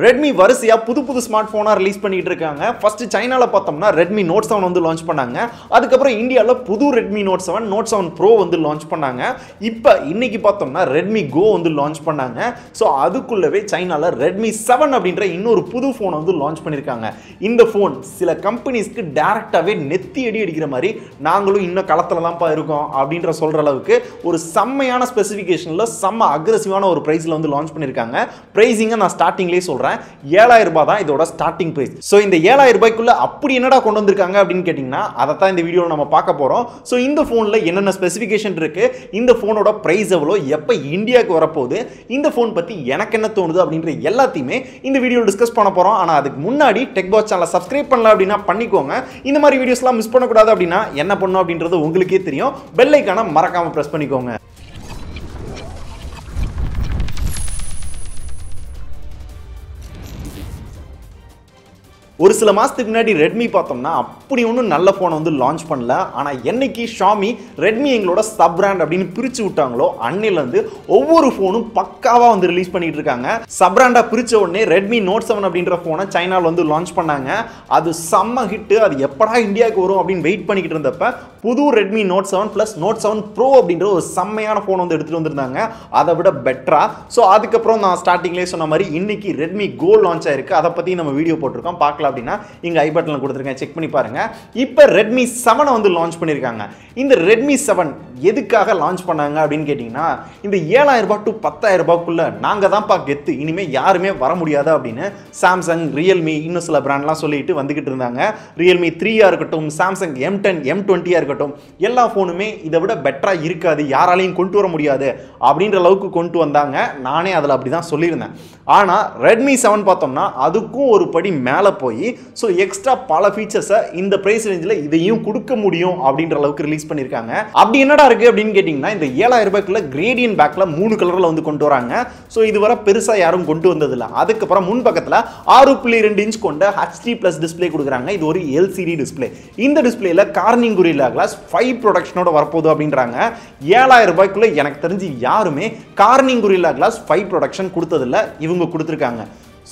Redmi வரிசையா புது புது ஸ்மார்ட் ஃபோனாக ரிலீஸ் பண்ணிட்டு இருக்காங்க. ஃபர்ஸ்ட் சைனாவில் பார்த்தோம்னா ரெட்மி நோட் செவன் வந்து லான்ச் பண்ணாங்க. அதுக்கப்புறம் இந்தியாவில் புது Redmi Note seven Note seven Pro வந்து லான்ச் பண்ணாங்க. இப்போ இன்னைக்கு பார்த்தோம்னா ரெட்மி கோ வந்து லான்ச் பண்ணாங்க. ஸோ அதுக்குள்ளவே சைனாவில் ரெட்மி செவன் அப்படின்ற இன்னொரு புது ஃபோனை வந்து லான்ச் பண்ணியிருக்காங்க இந்த ஃபோன் சில கம்பெனிஸ்க்கு டேரெக்டாகவே நெத்தி அடி அடிக்கிற மாதிரி நாங்களும் இன்னும் களத்தில் தான்ப்பா இருக்கோம் அப்படின்ற சொல்கிற அளவுக்கு ஒரு செம்மையான ஸ்பெசிஃபிகேஷனில் செம்ம அக்ரஸிவான ஒரு ப்ரைஸில் வந்து லான்ச் பண்ணியிருக்காங்க ப்ரைஸிங்கை நான் ஸ்டார்டிங்லேயே சொல்கிறேன் ஏழாயிரம் ரூபாய் தான் இதோட ஸ்டார்டிங் ப்ரைஸ் ஸோ இந்த ஏழாயிரம் ரூபாய்க்குள்ள அப்படி என்னடா கொண்டு வந்திருக்காங்க அப்படின்னு கேட்டிங்கன்னா அதை தான் இந்த வீடியோவில் நம்ம பார்க்க போகிறோம் ஸோ இந்த ஃபோனில் என்னென்ன ஸ்பெசிஃபிகேஷன் இருக்குது இந்த ஃபோனோட ப்ரைஸ் எவ்வளோ? எப்போ இந்தியாவுக்கு வரப்போகுது? இந்த ஃபோன் பற்றி எனக்கு என்ன தோணுது அப்படின்ற எல்லாத்தையுமே இந்த வீடியோ டிஸ்கஸ் பண்ண போகிறோம் ஆனால் அதுக்கு முன்னாடி டெக் பாக்ஸ் சேனலை சப்ஸ்கிரைப் பண்ணல அப்படின்னா பண்ணிக்கோங்க. இந்த மாதிரி வீடியோஸ்லாம் மிஸ் பண்ணக்கூடாது அப்படின்னா என்ன பண்ணும் அப்படின்றது உங்களுக்கே தெரியும். பெல்லைக்கான மறக்காமல் ப்ரெஸ் பண்ணிக்கோங்க. ஒரு சில மாதத்துக்கு முன்னாடி ரெட்மி பார்த்தோம்னா அப்படி ஒன்றும் நல்ல ஃபோனை வந்து லான்ச் பண்ணல. ஆனால் என்னைக்கு ஷாமி ரெட்மி எங்களோட சப் பிராண்ட் அப்படின்னு பிரித்து விட்டாங்களோ அன்னிலேருந்து ஒவ்வொரு ஃபோனும் பக்காவாக வந்து ரிலீஸ் பண்ணிட்டு இருக்காங்க. சப் பிராண்டாக பிரித்த உடனே ரெட்மி நோட் செவன் அப்படின்ற ஃபோனை சைனாவில் வந்து லான்ச் பண்ணாங்க. அது செம்ம ஹிட்டு அது எப்படா இந்தியாவுக்கு வரும் அப்படின்னு வெயிட் பண்ணிக்கிட்டு இருந்தப்ப புது Redmi Note seven plus Note seven Pro அப்படின்ற ஒரு செம்மையான ஃபோன் வந்து எடுத்துகிட்டு வந்திருந்தாங்க. அதை விட பெட்டரா ஸோ அதுக்கப்புறம் நான் ஸ்டார்டிங்லேயே சொன்ன மாதிரி இன்னைக்கு ரெட்மி கோல் லான்ச் ஆயிருக்கு. அதை பற்றி நம்ம வீடியோ போட்டிருக்கோம். பார்க்கலாம். அப்படின்னா இங்கே ஐ பட்டனில் கொடுத்துருக்கேன். செக் பண்ணி பாருங்க. இப்போ ரெட்மி செவனை வந்து லான்ச் பண்ணியிருக்காங்க இந்த ரெட்மி செவன் எதுக்காக லான்ச் பண்ணாங்க அப்படின்னு கேட்டிங்கன்னா இந்த ஏழாயிரம் ரூபாய் டு பத்தாயிரம் ரூபாய்க்குள்ள நாங்கள் தான்ப்பா கெத்து. இனிமேல் யாருமே வர முடியாது அப்படின்னு சாம்சங் ரியல்மி இன்னும் சில பிராண்ட்லாம் சொல்லிட்டு வந்துக்கிட்டு இருந்தாங்க. ரியல்மி த்ரீயாக இருக்கட்டும் சாம்சங் எம் டென் எம் டுவெண்ட்டியாக இருக்கட்டும் எல்லா ஃபோனுமே இதை விட பெட்டராக இருக்காது. யாராலையும் கொண்டு வர முடியாது அப்படின்ற அளவுக்கு கொண்டு வந்தாங்க. நானே அதில் அப்படி தான் சொல்லியிருந்தேன். ஆனால் ரெட்மி செவன் பார்த்தோம்னா அதுக்கும் ஒரு படி மேலே போய் ஸோ எக்ஸ்ட்ரா பல ஃபீச்சர்ஸை இந்த ப்ரைஸ் ரேஞ்சில் இதையும் கொடுக்க முடியும் அப்படின்ற அளவுக்கு ரிலீஸ் பண்ணியிருக்காங்க அப்படி என்னடா இருக்குது அப்படின்னு கேட்டிங்கன்னா இந்த ஏழாயிரம் ரூபாய்க்குள்ள கிரேடியன் பேக்கில் மூணு கலரில் வந்து கொண்டு வராங்க. ஸோ இதுவரை பெருசாக யாரும் கொண்டு வந்ததில்லை. அதுக்கப்புறம் முன் பக்கத்தில் ஆறு புள்ளி ரெண்டு இன்ச் கொண்ட ஹச்டி ப்ளஸ் டிஸ்பிளே கொடுக்குறாங்க. இது ஒரு எல்சிடி டிஸ்பிளே இந்த டிஸ்பிளேல கார்னிங் குரிலா கிளாஸ் ஃபைவ் ப்ரொடக்ஷனோட வரப்போகுது அப்படின்றாங்க. ஏழாயிரம் ரூபாய்க்குள்ளே எனக்கு தெரிஞ்சு யாருமே Corning Gorilla glass five protection கொடுத்ததில்ல. இவங்க கொடுத்துருக்காங்க.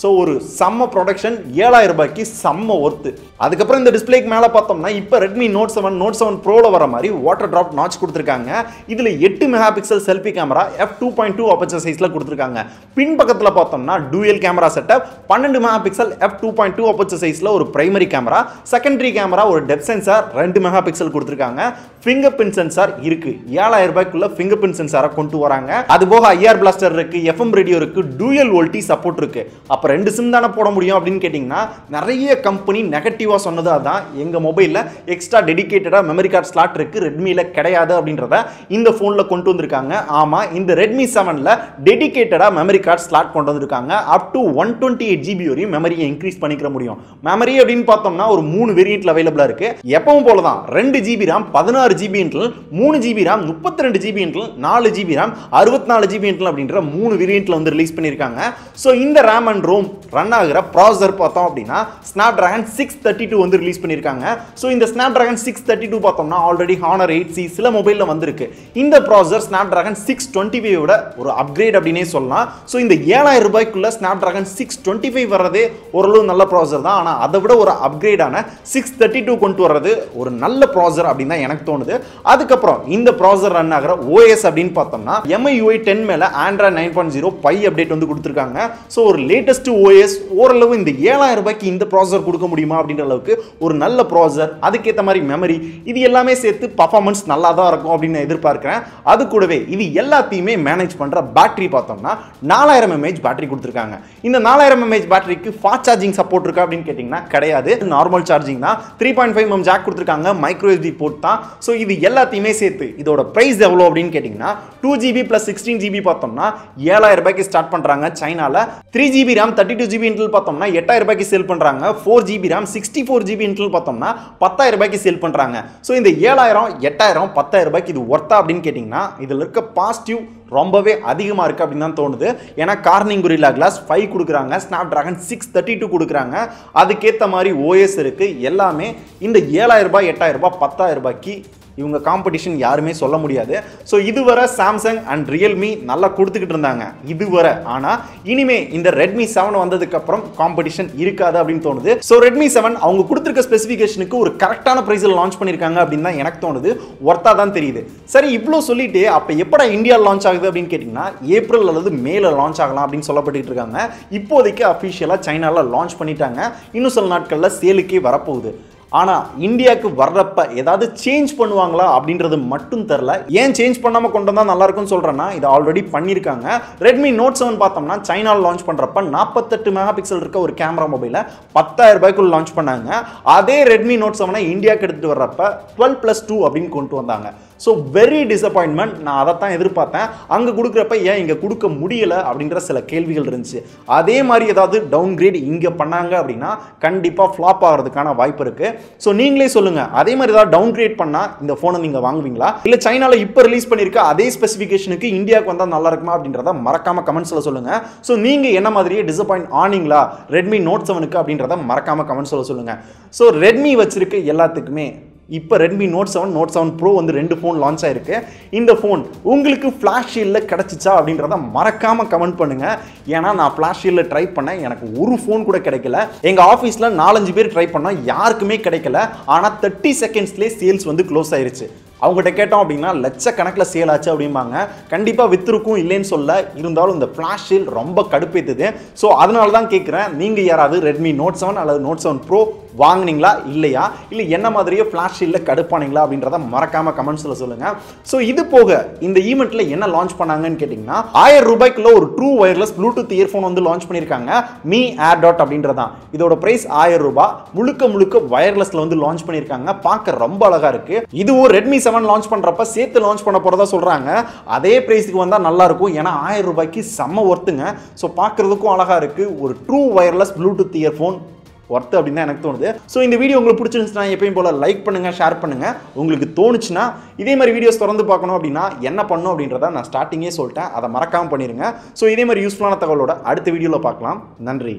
ஸோ ஒரு செம்ம ப்ரொடக்ஷன் ஏழாயிரம் ரூபாய்க்கு செம்ம ஒர்த்து அதுக்கப்புறம் இந்த டிஸ்பிளேக்கு மேலே பார்த்தோம்னா இப்போ Redmi Note seven Note seven ப்ரோவில் வர மாதிரி வாட்டர் ட்ராப் நாச் கொடுத்துருக்காங்க. இதில் எட்டு megapixel selfie camera F two point two aperture சைஸில் கொடுத்துருக்காங்க. பின் பக்கத்தில் பார்த்தோம்னா டூயல் கேமரா செட்டப் பன்னெண்டு megapixel F two point two aperture சைஸில் ஒரு பிரைமரி கேமரா செகண்டரி கேமரா ஒரு டெப் சென்சார் ரெண்டு மெகா பிக்சல் கொடுத்துருக்காங்க. ஃபிங்கர் பிரிண்ட் சென்சார் இருக்கு. ஏழாயிரம் ரூபாய்க்குள்ள ஃபிங்கர் பிரிண்ட் சென்சாரை கொண்டு வராங்க. அது போக ஐஆர் பிளாஸ்டர் இருக்கு எஃப்எம் ரேடியோ இருக்குது டூயல் வோல்டி சப்போர்ட் இருக்கு. அப்போ ரெண்டு சிம் தானே போட முடியும் அப்படின்னு கேட்டிங்கன்னா நிறைய கம்பெனி நெகட்டிவாக சொன்னதாக தான் எங்கள் மொபைலில் எக்ஸ்ட்ரா டெடிக்கேட்டடாக மெமரி கார்டு ஸ்லாட் இருக்குது ரெட்மியில் கிடையாது அப்படின்றத இந்த ஃபோனில் கொண்டு வந்திருக்காங்க. ஆமாம் இந்த ரெட்மி செவனில் டெடிக்கேட்டடாக மெமரி கார்டு ஸ்லாட் கொண்டு வந்திருக்காங்க. Up to one twenty eight GB வரையும் மெமரியை இன்க்ரீஸ் பண்ணிக்கிற முடியும். மெமரி அப்படின்னு பார்த்தோம்னா ஒரு மூணு வேரியண்ட்ல அவைலபிளாக இருக்குது எப்பவும் போல தான் ரெண்டு ஜிபி ரேம் பதினாறு ஜிபி இன்டல் மூணு ஜிபி ரேம் முப்பத்தி ரெண்டு ஜிபி இன்டல் நாலு ஜிபி ரேம் அறுபத்தி நாலு ஜிபி இன்டல் அப்படின்ற மூணு வேரியண்ட்ல வந்து ரிலீஸ் பண்ணியிருக்காங்க. ஸோ இந்த ரேம் அண்ட் ரோம் ரன் ஆகிற ப்ராசர் பார்த்தோம் அப்படின்னா Snapdragon six thirty two வந்து ரிலீஸ் பண்ணியிருக்காங்க. ஸோ இந்த Snapdragon six thirty two பார்த்தோம்னா ஆல்ரெடி ஹானர் எயிட் சி சில மொபைலில் வந்திருக்கு. இந்த processor Snapdragon six twenty ஃபைவோட ஒரு அப்கிரேட் அப்படின்னே சொல்லலாம். ஸோ இந்த ஏழாயிரம் ரூபாய்க்குள்ள Snapdragon six twenty five வர்றதே ஓரளவு நல்ல ப்ராசர் தான். ஆனால் அதை விட ஒரு அப்கிரேடான சிக்ஸ் தேர்ட்டி டூ கொண்டு வர்றது ஒரு நல்ல ப்ராசர் அப்படின்னு தான் எனக்கு தோணுது. அதுக்கப்புறம் இந்த ப்ராசர் ரன் ஆகிற ஓஎஸ் அப்படின்னு பார்த்தோம்னா எம்ஐயூஐ டென் மேலே Android nine point zero Pie update வந்து கொடுத்துருக்காங்க. ஸோ ஒரு லேட்டஸ்ட் ஓஎஸ் ஓரளவு இந்த ஏழாயிரம் ரூபாய்க்கு இந்த ப்ராசர் கொடுக்க முடியுமா அப்படின்ற அளவுக்கு ஒரு நல்ல ப்ராசர் அதுக்கேற்ற மாதிரி மெமரி இது எல்லாமே சேர்த்து பர்ஃபார்மன்ஸ் நல்லா தான் இருக்கும் அப்படின்னு நான் எதிர்பார்க்குறேன். அது கூடவே இது எல்லாத்தையுமே மேனேஜ் பண்ணுற பேட்டரி பார்த்தோம்னா நாலாயிரம் எம்ஏஹெச் பேட்டரி கொடுத்துருக்காங்க. இந்த நாலாயிரம் எம்ஏஹெச் பேட்டரிக்கு ஃபாஸ்ட் சார்ஜிங் சப்போர்ட் இருக்கா அப்படின்னு கேட்டிங்கன்னா கிடையாது. நார்மல் சார்ஜிங் தான். Three point five M jack கொடுத்துருக்காங்க. மைக்ரோ எஸ்டி போர்ட் தான். ஸோ இது எல்லாத்தையுமே சேர்த்து இதோட ப்ரைஸ் எவ்வளோ அப்படின்னு கேட்டிங்கன்னா two GB plus sixteen GB பார்த்தோம்னா ஏழாயிரம் ரூபாய்க்கு ஸ்டார்ட் பண்ணுறாங்க சைனாவில் three GB RAM thirty two GB internal பார்த்தோம்னா எட்டாயிரம் ரூபாய்க்கு சேல் பண்ணுறாங்க four GB RAM sixty four GB internal பார்த்தோம்னா பத்தாயிரம் ரூபாய்க்கு சேல் பண்ணுறாங்க ஸோ இந்த ஏழாயிரம் எட்டாயிரம் பத்தாயிரம் ரூபாய்க்கு இது ஒர்த்தா அப்படின்னு கேட்டிங்கன்னா இதில் இருக்க பாசிட்டிவ் ரொம்பவே அதிகமாக இருக்குது அப்படின்னு தான் தோணுது. ஏன்னா கார்னிங் குரிலா கிளாஸ் ஃபைவ் கொடுக்குறாங்க Snapdragon six thirty two கொடுக்குறாங்க. அதுக்கேற்ற மாதிரி ஓஎஸ் இருக்குது எல்லாமே இந்த ஏழாயிரம் ரூபாய் எட்டாயிரம் ரூபாய் பத்தாயிரம் ரூபாய்க்கு இவங்க காம்படிஷன் யாருமே சொல்ல முடியாது. ஸோ இதுவரை சாம்சங் அண்ட் ரியல்மி நல்லா கொடுத்துக்கிட்டு இருந்தாங்க. இதுவரை. ஆனால் இனிமே இந்த ரெட்மி செவன் வந்ததுக்கப்புறம் காம்படிஷன் இருக்காது அப்படின்னு தோணுது. ஸோ ரெட்மி செவன் அவங்க கொடுத்துருக்க ஸ்பெசிஃபிகேஷனுக்கு ஒரு கரெக்டான ப்ரைஸில் லான்ச் பண்ணியிருக்காங்க அப்படின்னு தான் எனக்கு தோணுது. ஒர்த்தாக தான் தெரியுது. சரி இவ்வளோ சொல்லிட்டு அப்போ எப்படா இந்தியா லான்ச் ஆகுது அப்படின்னு கேட்டிங்கன்னா ஏப்ரல் அல்லது மேல லான்ச் ஆகலாம் அப்படின்னு சொல்லப்பட்டு இருக்காங்க. இப்போதைக்கு அஃபிஷியலாக சைனாவில் லான்ச் பண்ணிட்டாங்க. இன்னும் சில நாட்களில் சேலுக்கே வரப்போகுது. ஆனால் இந்தியாவுக்கு வர்றப்ப ஏதாவது சேஞ்ச் பண்ணுவாங்களா அப்படின்றது மட்டும் தெரில ஏன் சேஞ்ச் பண்ணாமல் கொண்டு வந்தால் நல்லாயிருக்குன்னு சொல்கிறேன்னா இது ஆல்ரெடி பண்ணியிருக்காங்க. ரெட்மி நோட் செவன் பார்த்தோம்னா சைனாவில் லான்ச் பண்ணுறப்ப நாற்பத்தெட்டு மெகா பிக்சல் இருக்க ஒரு கேமரா மொபைலை பத்தாயிரம் ரூபாய்க்குள் லான்ச் பண்ணாங்க. அதே ரெட்மி நோட் செவனை இந்தியாவுக்கு எடுத்துகிட்டு வர்றப்ப டுவெல் ப்ளஸ் டூ அப்படின்னு கொண்டு வந்தாங்க. ஸோ வெரி டிசப்பாயின்மெண்ட் நான் அதை தான் எதிர்பார்த்தேன். அங்கே கொடுக்குறப்ப ஏன் இங்கே கொடுக்க முடியல அப்படின்ற சில கேள்விகள் இருந்துச்சு. அதே மாதிரி ஏதாவது டவுன் கிரேட் இங்கே பண்ணாங்க அப்படின்னா கண்டிப்பாக ஃப்ளாப் ஆகிறதுக்கான வாய்ப்பு இருக்குது ஸோ நீங்களே சொல்லுங்கள் அதே மாதிரி ஏதாவது டவுன் கிரேட் பண்ணால் இந்த ஃபோனை நீங்கள் வாங்குவீங்களா? இல்லை சைனாவில் இப்போ ரிலீஸ் பண்ணியிருக்க அதே ஸ்பெசிஃபிகேஷனுக்கு இந்தியாவுக்கு வந்தால் நல்லா இருக்குமா அப்படின்றத மறக்காமல் கமெண்ட்ஸில் சொல்லுங்கள் ஸோ நீங்கள் என்ன மாதிரியே டிசப்பாயிண்ட் ஆனீங்களா? ரெட்மி நோட் செவனுக்கு அப்படின்றத மறக்காமல் கமெண்ட்ஸில் சொல்லுங்கள் ஸோ ரெட்மி வச்சிருக்க எல்லாத்துக்குமே இப்போ Redmi Note seven Note seven Pro வந்து ரெண்டு ஃபோன் லான்ச் ஆயிருக்கு. இந்த ஃபோன் உங்களுக்கு ஃப்ளாஷ் ஷீல்டில் கிடச்சிச்சா அப்படின்றத மறக்காமல் கமெண்ட் பண்ணுங்கள் ஏன்னா நான் ஃப்ளாஷ் ஷீல்டில் ட்ரை பண்ணேன். எனக்கு ஒரு ஃபோன் கூட கிடைக்கல. எங்கள் ஆஃபீஸில் நாலஞ்சு பேர் ட்ரை பண்ணோம். யாருக்குமே கிடைக்கல. ஆனால் தேர்ட்டி செகண்ட்ஸ்லேயே சேல்ஸ் வந்து க்ளோஸ் ஆயிருச்சு. அவங்ககிட்ட கேட்டோம் அப்படின்னா லட்சக்கணக்கில் சேல் ஆச்சு அப்படிம்பாங்க. கண்டிப்பாக வித்திருக்கும் இல்லைன்னு சொல்ல இருந்தாலும் இந்த ஃப்ளாஷ் ஷீல் ரொம்ப கடுப்பேத்துது. ஸோ அதனால தான் கேட்குறேன் நீங்கள் யாராவது ரெட்மி நோட் செவன் அல்லது நோட் செவன் ப்ரோ வாங்கினீங்களா? இல்லையா? இல்லை என்ன மாதிரியே ஃப்ளாஷ் ஷீல்டில் கடுப்பானீங்களா? அப்படின்றத மறக்காம கமெண்ட்ஸில் சொல்லுங்கள் ஸோ இது போக இந்த ஈவெண்ட்டில் என்ன லான்ச் பண்ணாங்கன்னு கேட்டிங்கன்னா ஆயிரம் ரூபாய்க்குள்ள ஒரு ட்ரூ ஒயர்லெஸ் ப்ளூடூத் இயர்ஃபோன் வந்து லான்ச் பண்ணியிருக்காங்க. மீ ஏர் டாட் அப்படின்றதான் இதோட பிரைஸ் ஆயிரம் ரூபாய் முழுக்க முழுக்க வயர்லெஸ்ல வந்து லான்ச் பண்ணியிருக்காங்க. பார்க்க ரொம்ப அழகா இருக்கு. இதுவும் ரெட்மி செவன் லான்ச் பண்றப்ப சேர்த்து லான்ச் பண்ண போறதா சொல்றாங்க. அதே பிரைஸுக்கு வந்தால் நல்லா இருக்கும். ஏன்னா ஆயிரம் ரூபாய்க்கு செம்ம ஒர்த்துங்க ஸோ பார்க்கறதுக்கும் அழகா இருக்கு. ஒரு true wireless Bluetooth earphone worth அப்படின்னு தான் எனக்கு தோணுது. ஸோ இந்த வீடியோ உங்களுக்கு பிடிச்சிருந்துச்சுன்னா எப்பயும் போல் லைக் பண்ணுங்கள் ஷேர் பண்ணுங்கள் உங்களுக்கு தோணுச்சுன்னா இதே மாதிரி வீடியோஸ் திறந்து பார்க்கணும் அப்படின்னா என்ன பண்ணும் அப்படின்றத நான் ஸ்டார்டிங்கே சொல்லிட்டேன். அதை மறக்காமல் பண்ணிடுங்க ஸோ இதே மாதிரி யூஸ்ஃபுல்லான தகவலோட அடுத்த வீடியோவில் பார்க்கலாம். நன்றி.